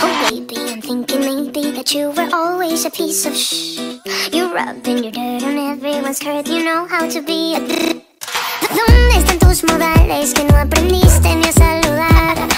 Oh baby, I'm thinking maybe that you were always a piece of shh. You're rubbing your dirt on everyone's skirt. You know how to be a. ¿Dónde están tus modales que no aprendiste ni a saludar?